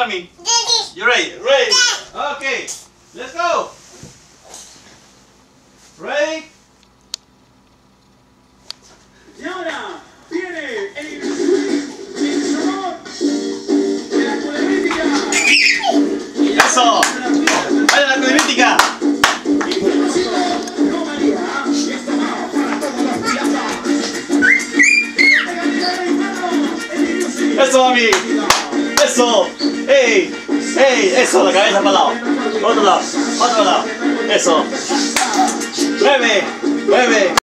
Follow me. You ready? Ready. Okay. Let's go. Ready. Y ahora viene el, el sabor de la culebritica. Eso. Vaya la cosmética. Y por supuesto, no María, esto va para todos los piratas. Eso, mami. Eso. Hey. Hey. Eso. La cabeza para lado. Otro lado. Otro lado. Eso. Mueve. Mueve.